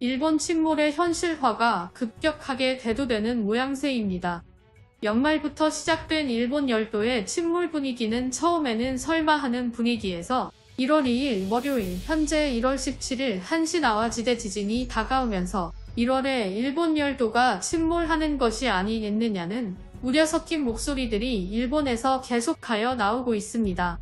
일본 침몰의 현실화가 급격하게 대두되는 모양새입니다. 연말부터 시작된 일본 열도의 침몰 분위기는 처음에는 설마 하는 분위기에서 1월 2일 월요일 현재 1월 17일 한시 나와 지대 지진이 다가오면서 1월에 일본 열도가 침몰하는 것이 아니겠느냐는 우려 섞인 목소리들이 일본에서 계속하여 나오고 있습니다.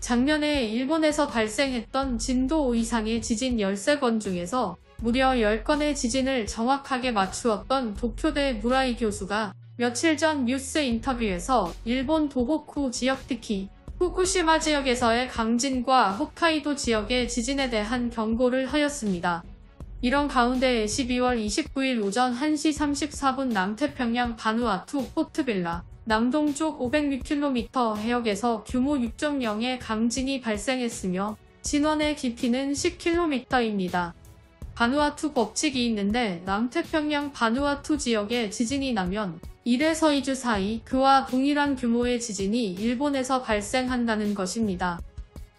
작년에 일본에서 발생했던 진도 5 이상의 지진 13건 중에서 무려 10건의 지진을 정확하게 맞추었던 도쿄대 무라이 교수가 며칠 전 뉴스 인터뷰에서 일본 도호쿠 지역 특히 후쿠시마 지역에서의 강진과 홋카이도 지역의 지진에 대한 경고를 하였습니다. 이런 가운데 12월 29일 오전 1시 34분 남태평양 바누아투 포트빌라 남동쪽 506km 해역에서 규모 6.0의 강진이 발생했으며 진원의 깊이는 10km입니다. 바누아투 법칙이 있는데 남태평양 바누아투 지역에 지진이 나면 1에서 2주 사이 그와 동일한 규모의 지진이 일본에서 발생한다는 것입니다.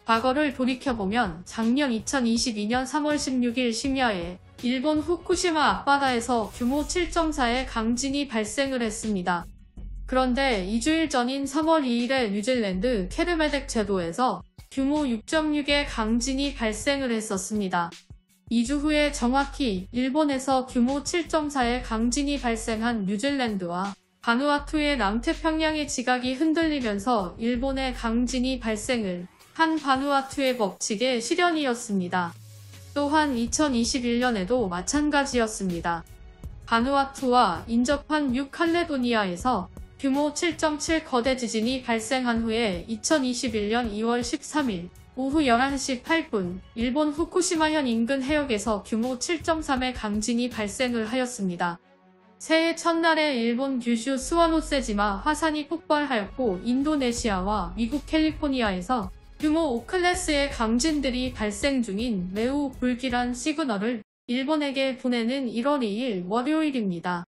과거를 돌이켜보면 작년 2022년 3월 16일 심야에 일본 후쿠시마 앞바다에서 규모 7.4의 강진이 발생을 했습니다. 그런데 2주일 전인 3월 2일에 뉴질랜드 케르메덱 제도에서 규모 6.6의 강진이 발생을 했었습니다. 2주 후에 정확히 일본에서 규모 7.4의 강진이 발생한 뉴질랜드와 바누아투의 남태평양의 지각이 흔들리면서 일본의 강진이 발생을 한 바누아투의 법칙의 실현이었습니다. 또한 2021년에도 마찬가지였습니다. 바누아투와 인접한 뉴칼레도니아에서 규모 7.7 거대 지진이 발생한 후에 2021년 2월 13일 오후 11시 8분 일본 후쿠시마현 인근 해역에서 규모 7.3의 강진이 발생을 하였습니다. 새해 첫날에 일본 규슈 스와노세지마 화산이 폭발하였고 인도네시아와 미국 캘리포니아에서 규모 5클래스의 강진들이 발생 중인 매우 불길한 시그널을 일본에게 보내는 1월 2일 월요일입니다.